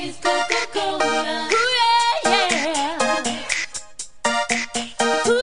Please,